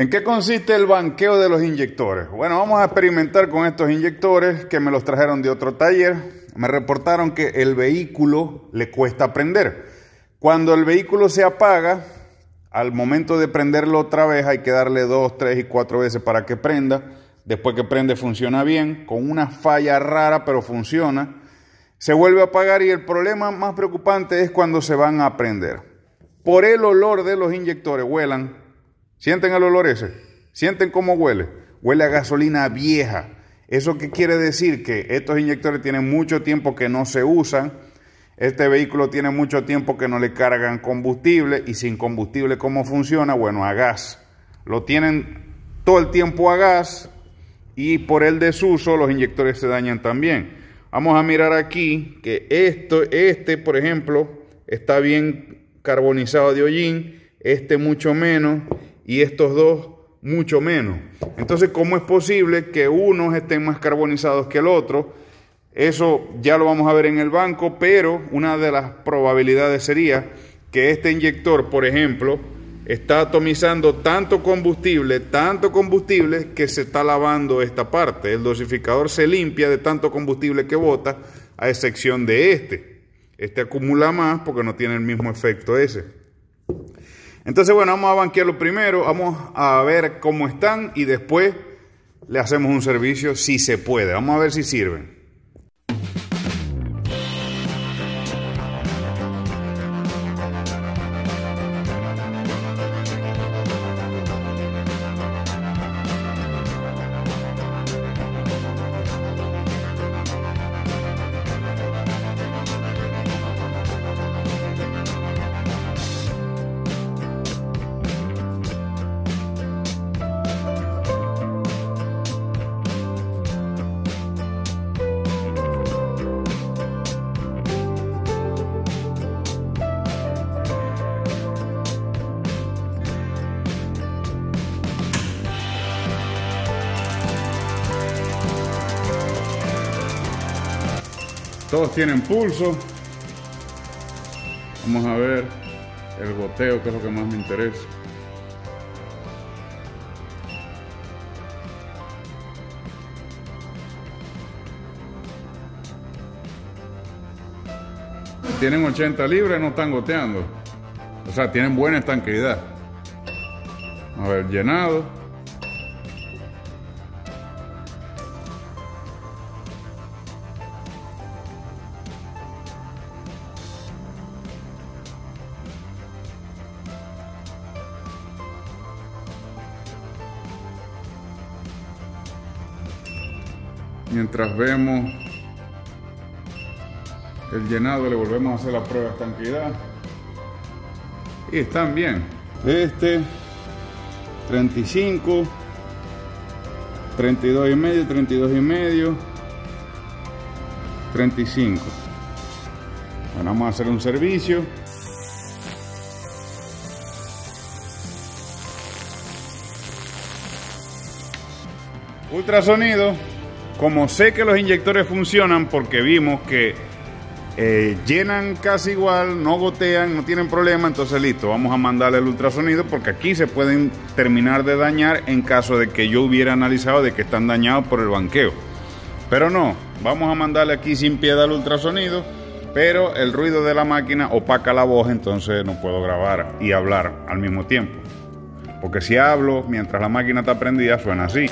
¿En qué consiste el banqueo de los inyectores? Bueno, vamos a experimentar con estos inyectores que me los trajeron de otro taller. Me reportaron que el vehículo le cuesta prender. Cuando el vehículo se apaga, al momento de prenderlo otra vez hay que darle dos, tres y cuatro veces para que prenda. Después que prende funciona bien, con una falla rara pero funciona. Se vuelve a apagar y el problema más preocupante es cuando se van a prender. Por el olor de los inyectores, huelan ¿Sienten el olor ese? ¿Sienten cómo huele? Huele a gasolina vieja. ¿Eso qué quiere decir? Que estos inyectores tienen mucho tiempo que no se usan. Este vehículo tiene mucho tiempo que no le cargan combustible y sin combustible, ¿cómo funciona? Bueno, a gas. Lo tienen todo el tiempo a gas y por el desuso los inyectores se dañan también. Vamos a mirar aquí que esto, este, por ejemplo, está bien carbonizado de hollín, este mucho menos y estos dos mucho menos. Entonces, ¿cómo es posible que unos estén más carbonizados que el otro? Eso ya lo vamos a ver en el banco, pero una de las probabilidades sería que este inyector, por ejemplo, está atomizando tanto combustible, tanto combustible que se está lavando esta parte. El dosificador se limpia de tanto combustible que bota, a excepción de este. Este acumula más porque no tiene el mismo efecto ese. Entonces, bueno, vamos a banquearlo primero, vamos a ver cómo están y después le hacemos un servicio si se puede. Vamos a ver si sirven. Todos tienen pulso. Vamos a ver el goteo, que es lo que más me interesa. Tienen 80 libras, no están goteando. O sea, tienen buena estanqueidad. A ver, llenado. Mientras vemos el llenado, le volvemos a hacer la prueba de estanquidad. Y están bien. Este, 35, 32 y medio, 32 y medio, 35. Bueno, vamos a hacer un servicio. Ultrasonido. Como sé que los inyectores funcionan porque vimos que eh, llenan casi igual, no gotean, no tienen problema, entonces listo, vamos a mandarle el ultrasonido porque aquí se pueden terminar de dañar en caso de que yo hubiera analizado de que están dañados por el banqueo. Pero no, vamos a mandarle aquí sin piedad el ultrasonido, pero el ruido de la máquina opaca la voz, entonces no puedo grabar y hablar al mismo tiempo. Porque si hablo mientras la máquina está prendida suena así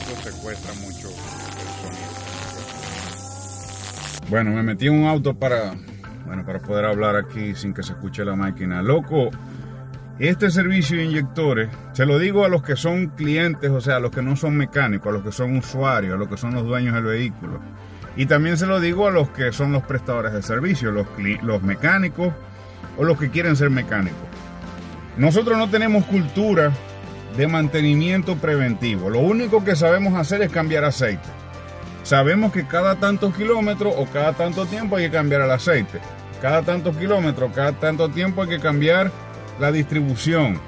esto secuestra mucho el sonido. Bueno, me metí en un auto para, bueno, para poder hablar aquí sin que se escuche la máquina. Loco, este servicio de inyectores, se lo digo a los que son clientes, o sea, a los que no son mecánicos, a los que son usuarios, a los que son los dueños del vehículo. Y también se lo digo a los que son los prestadores de servicio, los, los mecánicos o los que quieren ser mecánicos. Nosotros no tenemos cultura de mantenimiento preventivo. Lo único que sabemos hacer es cambiar aceite. Sabemos que cada tantos kilómetros o cada tanto tiempo hay que cambiar el aceite. Cada tantos kilómetros, cada tanto tiempo hay que cambiar la distribución.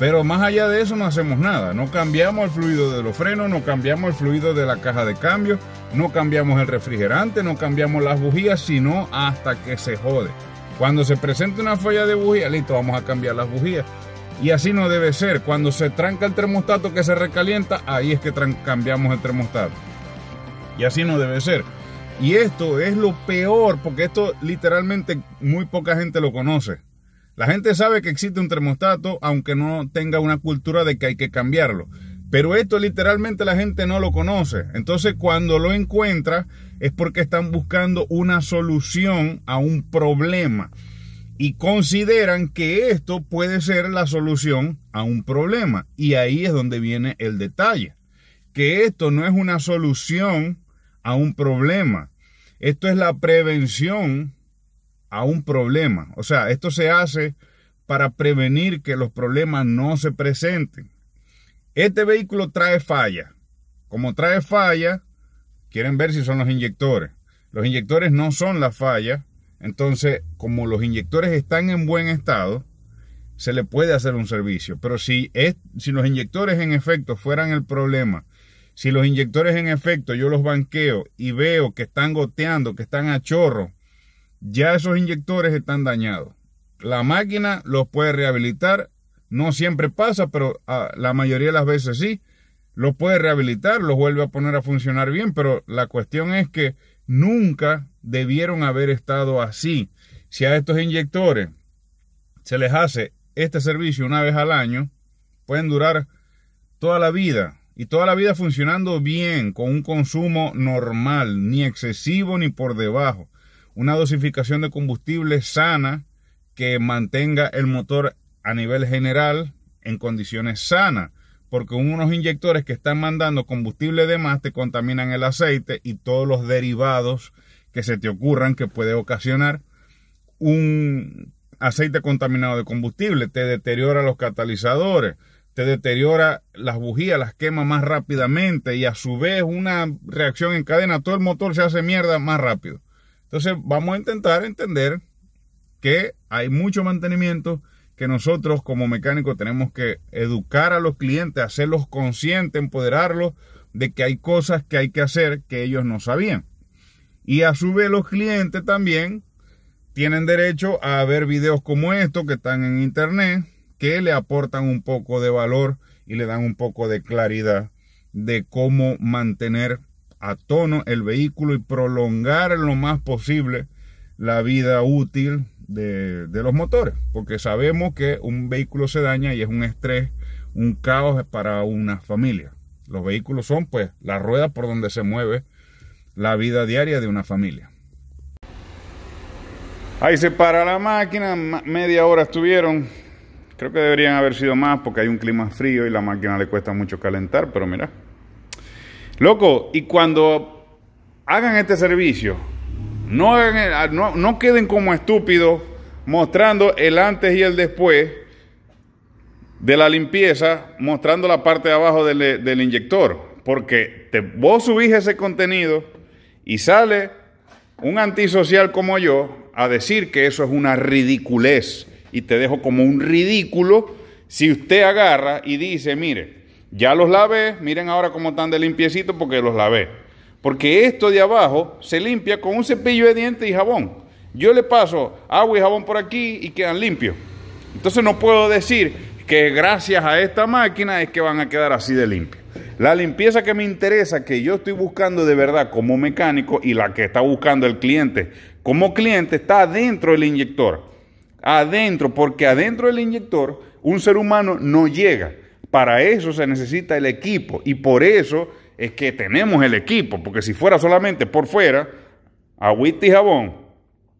Pero más allá de eso no hacemos nada. No cambiamos el fluido de los frenos, no cambiamos el fluido de la caja de cambio, no cambiamos el refrigerante, no cambiamos las bujías, sino hasta que se jode. Cuando se presenta una falla de bujía, listo, vamos a cambiar las bujías. Y así no debe ser. Cuando se tranca el termostato que se recalienta, ahí es que cambiamos el termostato. Y así no debe ser. Y esto es lo peor, porque esto literalmente muy poca gente lo conoce. La gente sabe que existe un termostato, aunque no tenga una cultura de que hay que cambiarlo. Pero esto literalmente la gente no lo conoce. Entonces cuando lo encuentra es porque están buscando una solución a un problema. Y consideran que esto puede ser la solución a un problema. Y ahí es donde viene el detalle. Que esto no es una solución a un problema. Esto es la prevención a un problema. O sea, esto se hace para prevenir que los problemas no se presenten. Este vehículo trae falla. Como trae falla, quieren ver si son los inyectores. Los inyectores no son la falla. Entonces, como los inyectores están en buen estado, se le puede hacer un servicio. Pero si, es, si los inyectores en efecto fueran el problema, si los inyectores en efecto yo los banqueo y veo que están goteando, que están a chorro, ya esos inyectores están dañados. La máquina los puede rehabilitar no siempre pasa, pero ah, la mayoría de las veces sí. Lo puede rehabilitar, lo vuelve a poner a funcionar bien, pero la cuestión es que nunca debieron haber estado así. Si a estos inyectores se les hace este servicio una vez al año, pueden durar toda la vida y toda la vida funcionando bien, con un consumo normal, ni excesivo ni por debajo. Una dosificación de combustible sana que mantenga el motor a nivel general en condiciones sanas, porque unos inyectores que están mandando combustible de más te contaminan el aceite y todos los derivados que se te ocurran que puede ocasionar un aceite contaminado de combustible, te deteriora los catalizadores, te deteriora las bujías, las quema más rápidamente y a su vez una reacción en cadena, todo el motor se hace mierda más rápido. Entonces vamos a intentar entender que hay mucho mantenimiento que nosotros como mecánicos tenemos que educar a los clientes, hacerlos conscientes, empoderarlos de que hay cosas que hay que hacer que ellos no sabían. Y a su vez los clientes también tienen derecho a ver videos como estos que están en internet, que le aportan un poco de valor y le dan un poco de claridad de cómo mantener a tono el vehículo y prolongar lo más posible la vida útil de, los motores, porque sabemos que un vehículo se daña y es un estrés, un caos para una familia. Los vehículos son pues la rueda por donde se mueve la vida diaria de una familia. Ahí se para la máquina, media hora estuvieron. Creo que deberían haber sido más porque hay un clima frío y la máquina le cuesta mucho calentar, pero mira. Loco, y cuando hagan este servicio, Ah, no, no, queden como estúpidos mostrando el antes y el después de la limpieza, mostrando la parte de abajo del, inyector. Porque te, vos subís ese contenido y sale un antisocial como yo a decir que eso es una ridiculez. Y te dejo como un ridículo si usted agarra y dice, mire, ya los lavé, miren ahora cómo están de limpiecito porque los lavé. Porque esto de abajo se limpia con un cepillo de dientes y jabón. Yo le paso agua y jabón por aquí y quedan limpios. Entonces no puedo decir que gracias a esta máquina es que van a quedar así de limpios. La limpieza que me interesa, que yo estoy buscando de verdad como mecánico y la que está buscando el cliente como cliente, está adentro del inyector. Adentro, porque adentro del inyector un ser humano no llega. Para eso se necesita el equipo y por eso es que tenemos el equipo, porque si fuera solamente por fuera, agüita y jabón.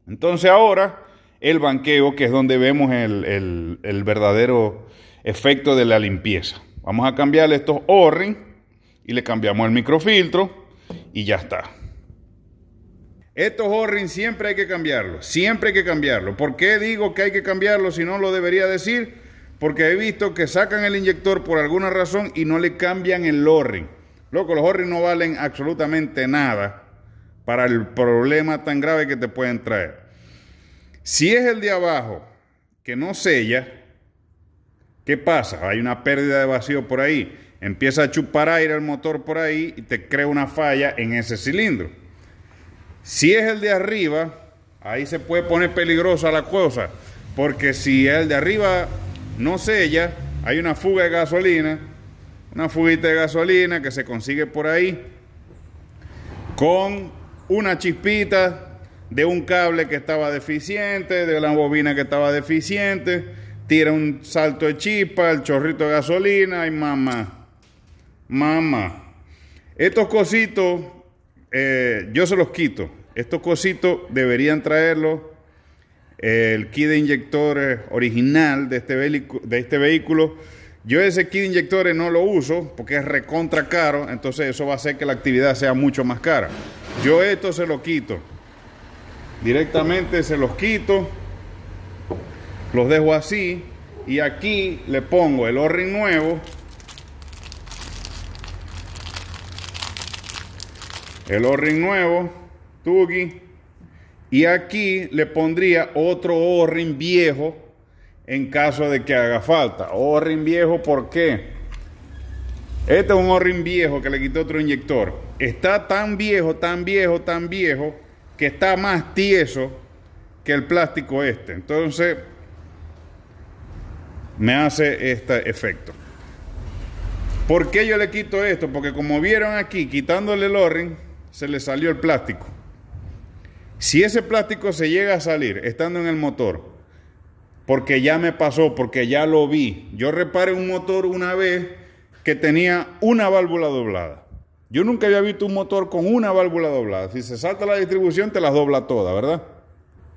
Entonces ahora el banqueo, que es donde vemos el, verdadero efecto de la limpieza. Vamos a cambiarle estos o y le cambiamos el microfiltro y ya está. Estos o siempre hay que cambiarlos, siempre hay que cambiarlo. ¿Por qué digo que hay que cambiarlo si no lo debería decir? Porque he visto que sacan el inyector por alguna razón y no le cambian el O-ring. Loco, los horris no valen absolutamente nada para el problema tan grave que te pueden traer. Si es el de abajo que no sella, ¿qué pasa? Hay una pérdida de vacío por ahí. Empieza a chupar aire el motor por ahí y te crea una falla en ese cilindro. Si es el de arriba, ahí se puede poner peligrosa la cosa, porque si el de arriba no sella, hay una fuga de gasolina, una fuguita de gasolina que se consigue por ahí, con una chispita de un cable que estaba deficiente, de la bobina que estaba deficiente, tira un salto de chispa, el chorrito de gasolina y mamá, mamá. Estos cositos, eh, yo se los quito. Estos cositos deberían traerlo el kit de inyectores original de este, de este vehículo. Yo ese kit de inyectores no lo uso porque es recontra caro, entonces eso va a hacer que la actividad sea mucho más cara. Yo esto se lo quito. Directamente se los quito. Los dejo así. Y aquí le pongo el o nuevo. El o nuevo. Tugi. Y aquí le pondría otro o viejo en caso de que haga falta. o viejo, ¿por qué? Este es un o viejo que le quité otro inyector está tan viejo, tan viejo, tan viejo, que está más tieso que el plástico este. Entonces, me hace este efecto. ¿Por qué yo le quito esto? Porque como vieron aquí, quitándole el o se le salió el plástico. Si ese plástico se llega a salir estando en el motor, porque ya me pasó, porque ya lo vi, yo reparé un motor una vez que tenía una válvula doblada. Yo nunca había visto un motor con una válvula doblada. Si se salta la distribución, te las dobla todas, ¿verdad?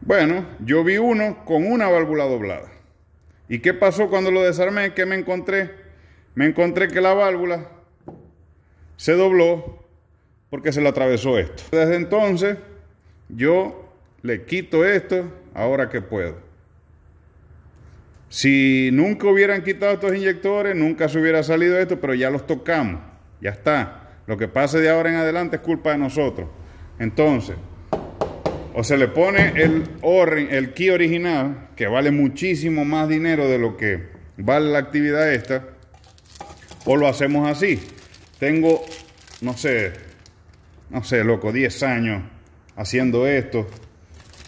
Bueno, yo vi uno con una válvula doblada. ¿Y qué pasó cuando lo desarmé? ¿Qué me encontré? Me encontré que la válvula se dobló porque se le atravesó esto. Desde entonces, yo le quito esto ahora que puedo. Si nunca hubieran quitado estos inyectores, nunca se hubiera salido esto, pero ya los tocamos. Ya está. Lo que pase de ahora en adelante es culpa de nosotros. Entonces, o se le pone el, el key original, que vale muchísimo más dinero de lo que vale la actividad esta, o lo hacemos así. Tengo, no sé, no sé, loco, 10 años haciendo esto.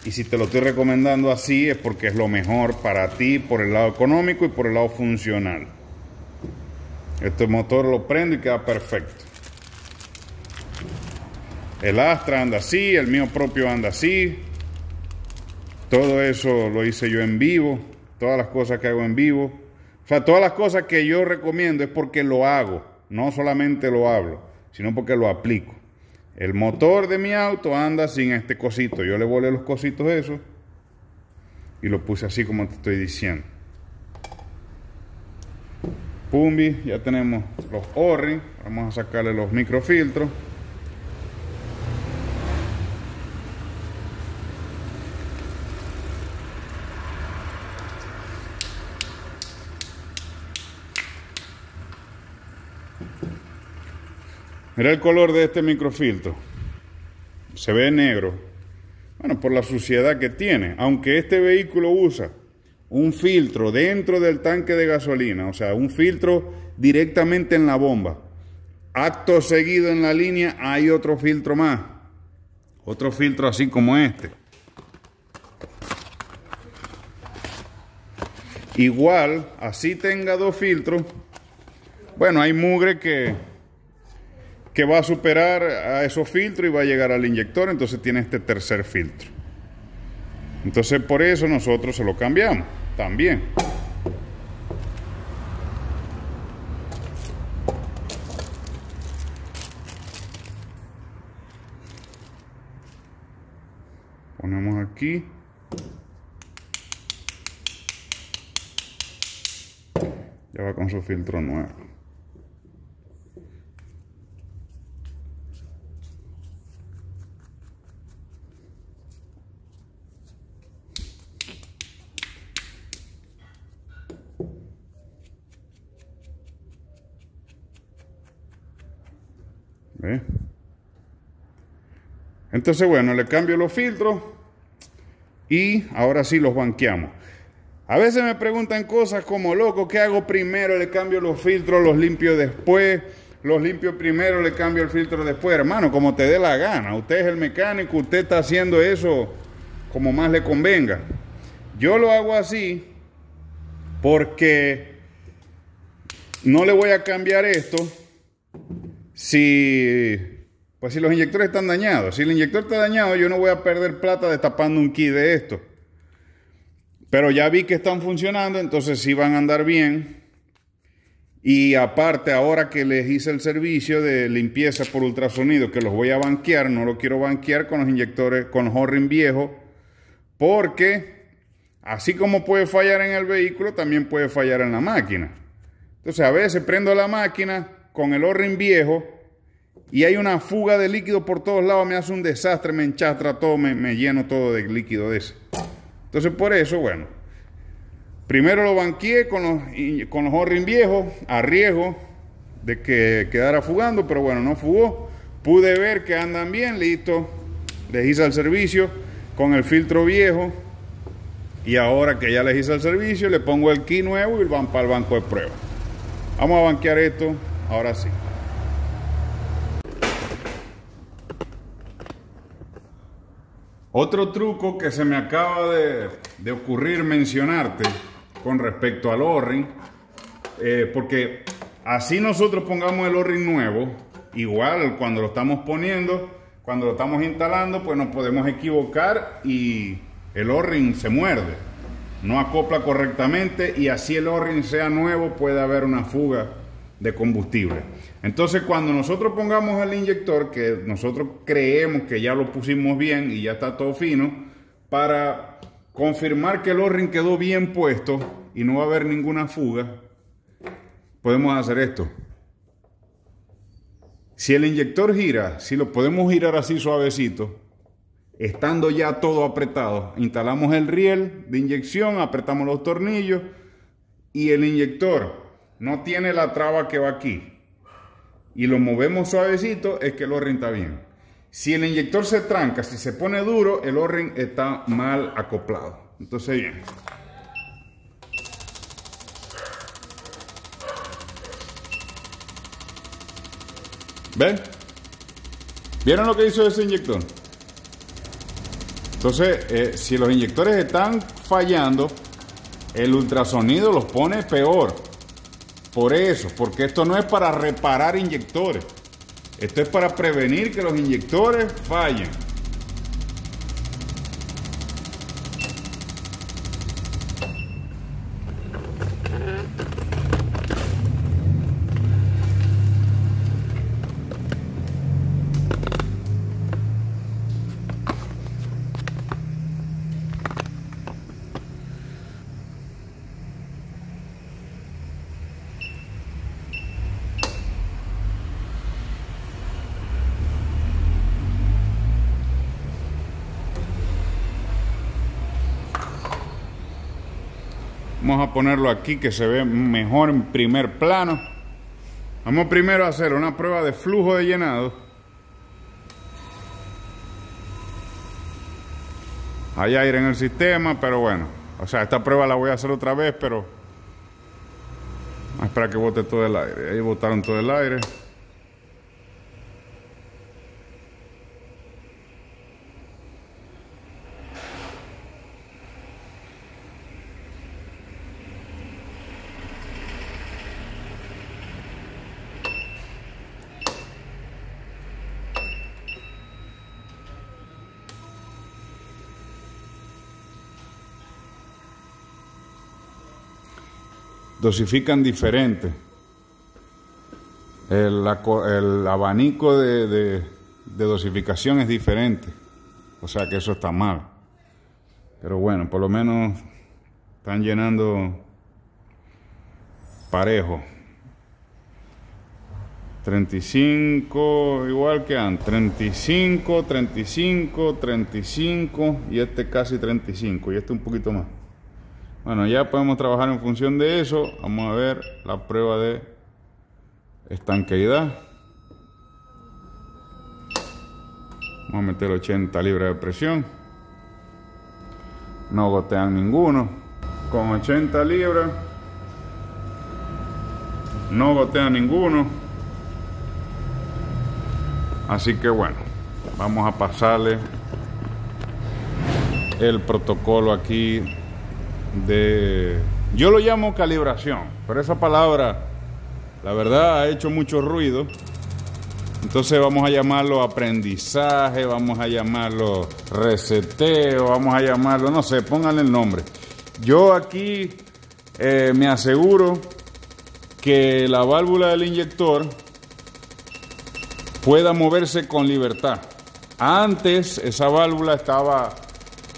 Y si te lo estoy recomendando así es porque es lo mejor para ti por el lado económico y por el lado funcional. Este motor lo prendo y queda perfecto. El Astra anda así, el mío propio anda así. Todo eso lo hice yo en vivo, todas las cosas que hago en vivo. O sea, todas las cosas que yo recomiendo es porque lo hago, no solamente lo hablo, sino porque lo aplico. El motor de mi auto anda sin este cosito. Yo le volé los cositos esos y lo puse así como te estoy diciendo. Pumbi, ya tenemos los O-ring. Vamos a sacarle los microfiltros. Mira el color de este microfiltro. Se ve negro. Bueno, por la suciedad que tiene. Aunque este vehículo usa un filtro dentro del tanque de gasolina, o sea, un filtro directamente en la bomba. Acto seguido en la línea hay otro filtro más. Otro filtro así como este. Igual, así tenga dos filtros. Bueno, hay mugre que que va a superar a esos filtros y va a llegar al inyector, entonces tiene este tercer filtro. Entonces por eso nosotros se lo cambiamos también. Ponemos aquí. Ya va con su filtro nuevo. Entonces, bueno, le cambio los filtros y ahora sí los banqueamos. A veces me preguntan cosas como, loco, ¿qué hago primero? Le cambio los filtros, los limpio después, los limpio primero, le cambio el filtro después. Hermano, como te dé la gana. Usted es el mecánico, usted está haciendo eso como más le convenga. Yo lo hago así porque no le voy a cambiar esto si, pues si los inyectores están dañados. Si el inyector está dañado, yo no voy a perder plata destapando un kit de esto. Pero ya vi que están funcionando, entonces sí van a andar bien. Y aparte, ahora que les hice el servicio de limpieza por ultrasonido, que los voy a banquear, no lo quiero banquear con los inyectores, con los Horrin viejos, porque así como puede fallar en el vehículo, también puede fallar en la máquina. Entonces, a veces prendo la máquina con el Horrin viejo y hay una fuga de líquido por todos lados, me hace un desastre, me enchastra todo, me, lleno todo de líquido de ese. Entonces, por eso, bueno, Primero lo banqueé con los, con los viejos, a riesgo de que quedara fugando, pero bueno, no fugó. Pude ver que andan bien, listo. Les hice el servicio con el filtro viejo. Y ahora que ya les hice el servicio, le pongo el key nuevo y van para el banco de prueba. Vamos a banquear esto, ahora sí. Otro truco que se me acaba de, de ocurrir mencionarte con respecto al O-ring, eh, porque así nosotros pongamos el O-ring nuevo, igual cuando lo estamos poniendo, cuando lo estamos instalando, pues nos podemos equivocar y el O-ring se muerde, no acopla correctamente y así el O-ring sea nuevo puede haber una fuga de combustible. Entonces cuando nosotros pongamos el inyector, que nosotros creemos que ya lo pusimos bien y ya está todo fino, para confirmar que el O-ring quedó bien puesto y no va a haber ninguna fuga, podemos hacer esto. Si el inyector gira, si lo podemos girar así suavecito, estando ya todo apretado, instalamos el riel de inyección, apretamos los tornillos y el inyector no tiene la traba que va aquí y lo movemos suavecito, es que el O-ring está bien. Si el inyector se tranca, si se pone duro, el O-ring está mal acoplado. Entonces, bien. ¿Ven? ¿Vieron lo que hizo ese inyector? Entonces, eh, si los inyectores están fallando, el ultrasonido los pone peor. Por eso, porque esto no es para reparar inyectores. Esto es para prevenir que los inyectores fallen. Vamos a ponerlo aquí que se ve mejor en primer plano. Vamos primero a hacer una prueba de flujo de llenado. Hay aire en el sistema, pero bueno. O sea, esta prueba la voy a hacer otra vez, pero... Espera que bote todo el aire. Ahí botaron todo el aire. Dosifican diferente. El, abanico de, dosificación es diferente. O sea que eso está mal. Pero bueno, por lo menos están llenando parejo. 35, igual que antes. 35, 35, 35 y este casi 35 y este un poquito más. Bueno, ya podemos trabajar en función de eso. Vamos a ver la prueba de estanqueidad. Vamos a meter 80 libras de presión. No gotean ninguno. Con 80 libras. No gotean ninguno. Así que bueno, vamos a pasarle el protocolo aquí de... Yo lo llamo calibración, pero esa palabra, la verdad, ha hecho mucho ruido. Entonces vamos a llamarlo aprendizaje, vamos a llamarlo reseteo, vamos a llamarlo, no sé, pónganle el nombre. Yo aquí eh, me aseguro que la válvula del inyector pueda moverse con libertad. Antes esa válvula estaba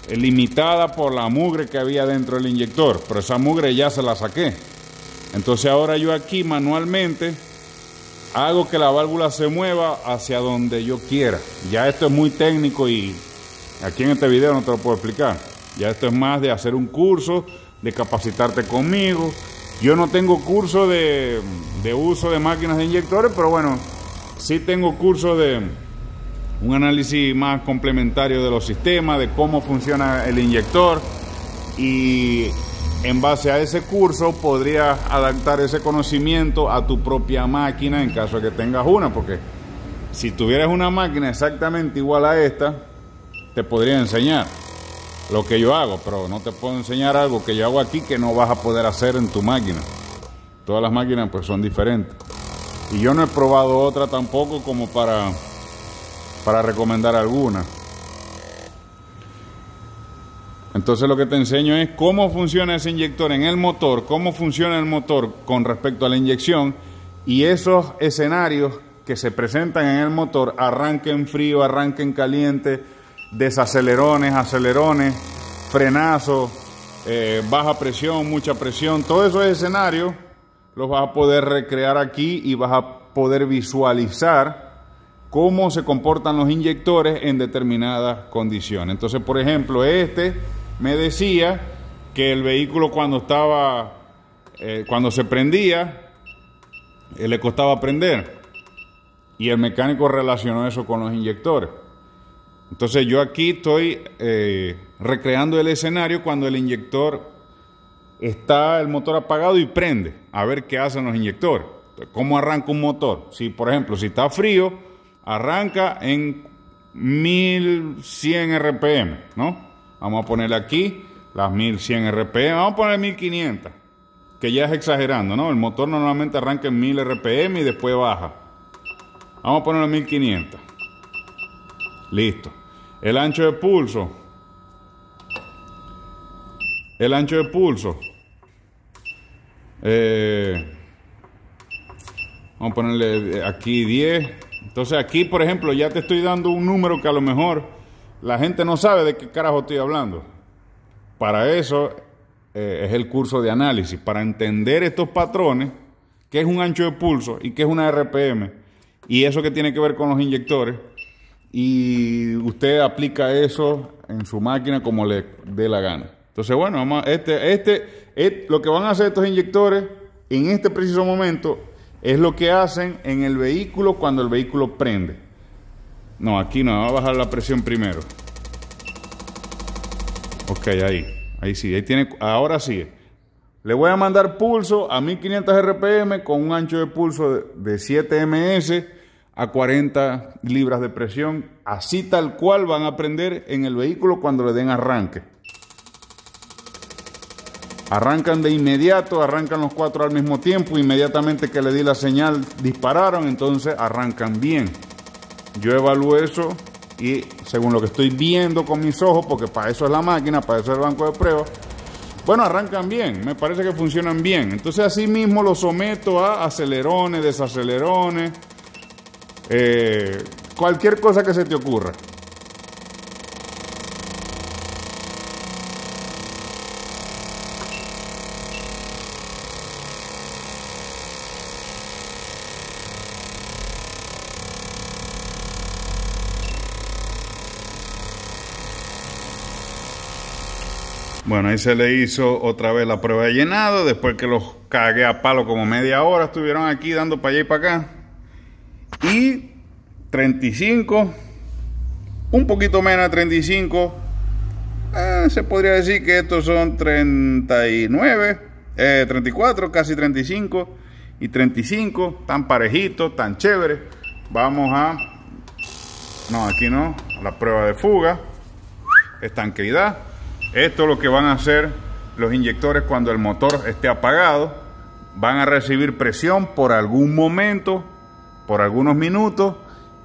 limitada por la mugre que había dentro del inyector, pero esa mugre ya se la saqué. Entonces ahora yo aquí manualmente hago que la válvula se mueva hacia donde yo quiera. Ya esto es muy técnico y aquí en este video no te lo puedo explicar. Ya esto es más de hacer un curso, de capacitarte conmigo. Yo no tengo curso de, de uso de máquinas de inyectores, pero bueno, sí tengo curso de un análisis más complementario de los sistemas, de cómo funciona el inyector y en base a ese curso podrías adaptar ese conocimiento a tu propia máquina en caso de que tengas una, porque si tuvieras una máquina exactamente igual a esta, te podría enseñar lo que yo hago, pero no te puedo enseñar algo que yo hago aquí que no vas a poder hacer en tu máquina. Todas las máquinas pues son diferentes. Y yo no he probado otra tampoco como para para recomendar alguna. Entonces lo que te enseño es cómo funciona ese inyector en el motor, cómo funciona el motor con respecto a la inyección y esos escenarios que se presentan en el motor, arranque en frío, arranque en caliente, desacelerones, acelerones, frenazo, eh, baja presión, mucha presión, todos esos escenarios los vas a poder recrear aquí y vas a poder visualizar cómo se comportan los inyectores en determinadas condiciones. Entonces, por ejemplo, este me decía que el vehículo cuando estaba, eh, cuando se prendía, eh, le costaba prender. Y el mecánico relacionó eso con los inyectores. Entonces yo aquí estoy eh, recreando el escenario cuando el inyector está el motor apagado y prende, a ver qué hacen los inyectores. ¿Cómo arranca un motor? Si, por ejemplo, si está frío, arranca en 1100 RPM, ¿no? Vamos a ponerle aquí las 1100 RPM, vamos a poner 1500, que ya es exagerando, ¿no? El motor normalmente arranca en 1000 RPM y después baja. Vamos a ponerle 1500. Listo. El ancho de pulso. El ancho de pulso. Eh, vamos a ponerle aquí 10. Entonces aquí, por ejemplo, ya te estoy dando un número que a lo mejor la gente no sabe de qué carajo estoy hablando. Para eso eh, es el curso de análisis, para entender estos patrones, qué es un ancho de pulso y qué es una RPM, y eso que tiene que ver con los inyectores, y usted aplica eso en su máquina como le dé la gana. Entonces, bueno, vamos este, este, lo que van a hacer estos inyectores en este preciso momento es lo que hacen en el vehículo cuando el vehículo prende. No, aquí no, va a bajar la presión primero. Ok, ahí. Ahí sí, ahí tiene, ahora sí. Le voy a mandar pulso a 1500 RPM con un ancho de pulso de 7 ms a 40 libras de presión. Así tal cual van a prender en el vehículo cuando le den arranque. Arrancan de inmediato, arrancan los cuatro al mismo tiempo, inmediatamente que le di la señal dispararon, entonces arrancan bien. Yo evalúo eso y según lo que estoy viendo con mis ojos, porque para eso es la máquina, para eso es el banco de pruebas, bueno, arrancan bien, me parece que funcionan bien. Entonces así mismo lo someto a acelerones, desacelerones, eh, cualquier cosa que se te ocurra. Ahí se le hizo otra vez la prueba de llenado. Después que los cagué a palo como media hora, estuvieron aquí dando para allá y para acá. Y 35, un poquito menos de 35. Eh, se podría decir que estos son 39, 34, eh, casi 35 y 35, tan parejitos, tan chévere. Vamos a, no, aquí no, la prueba de fuga, estanqueidad. Esto es lo que van a hacer los inyectores cuando el motor esté apagado. Van a recibir presión por algún momento, por algunos minutos,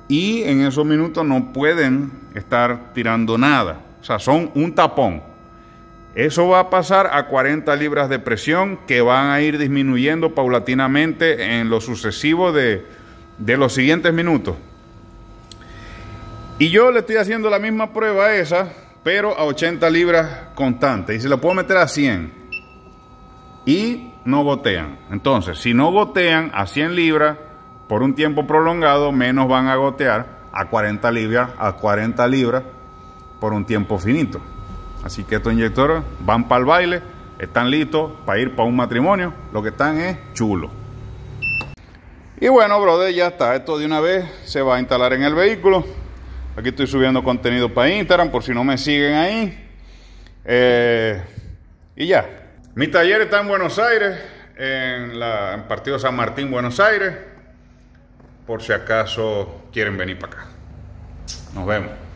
y en esos minutos no pueden estar tirando nada. O sea, son un tapón. Eso va a pasar a 40 libras de presión que van a ir disminuyendo paulatinamente en lo sucesivo de, de los siguientes minutos. Y yo le estoy haciendo la misma prueba a esa, pero a 80 libras constante. Y se la puedo meter a 100. Y no gotean. Entonces, si no gotean a 100 libras por un tiempo prolongado, menos van a gotear a 40 libras, a 40 libras por un tiempo finito. Así que estos inyectores van para el baile, están listos para ir para un matrimonio. Lo que están es chulo. Y bueno, brother, ya está. Esto de una vez se va a instalar en el vehículo. Aquí estoy subiendo contenido para Instagram por si no me siguen ahí. Eh, y ya. Mi taller está en Buenos Aires, en, la, en Partido San Martín, Buenos Aires. Por si acaso quieren venir para acá. Nos vemos.